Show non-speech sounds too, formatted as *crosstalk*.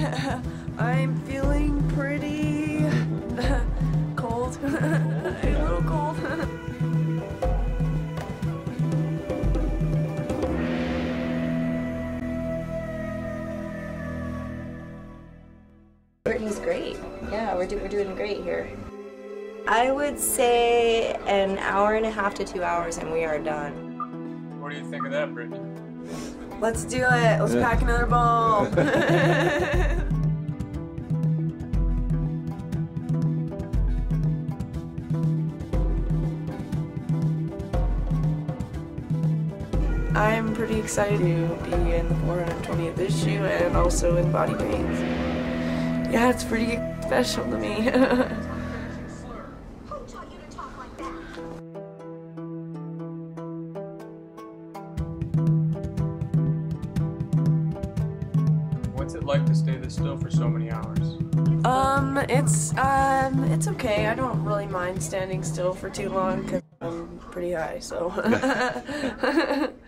*laughs* I'm feeling pretty *laughs* cold. *laughs* a little cold. Brittany's great. Yeah, we're, do- we're doing great here. I would say an hour and a half to two hours and we are done. What do you think of that, Brittany? Let's do it. Let's pack another ball. I'm pretty excited to be in the 420th issue and also in Body Pains. Yeah, it's pretty special to me. Who taught you to talk like that? What's it like to stay this still for so many hours? Um, it's um, it's okay. I don't really mind standing still for too long because I'm pretty high. So *laughs* *laughs*